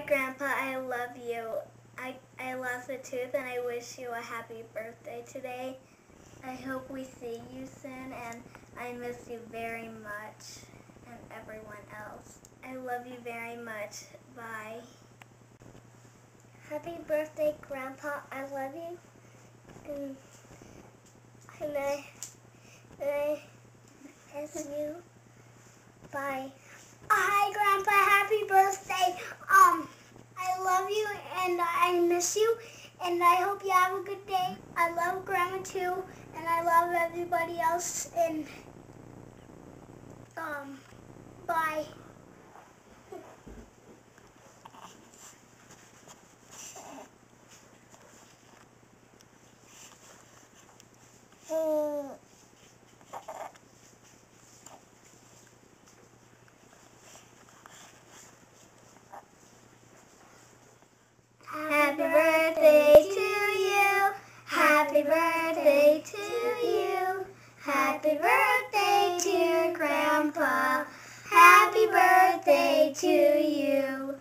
Hi, Grandpa. I love you. I, I lost a tooth and I wish you a happy birthday today. I hope we see you soon and I miss you very much and everyone else. I love you very much. Bye. Happy birthday, Grandpa. I love you. And, and I, and I miss you. Bye. Hi, Grandpa. Happy birthday. Um, I love you and I miss you. And I hope you have a good day. I love Grandma too, and I love everybody else. And um, bye. Happy birthday to you. Happy birthday to you. Happy birthday to Grandpa. Happy birthday to you.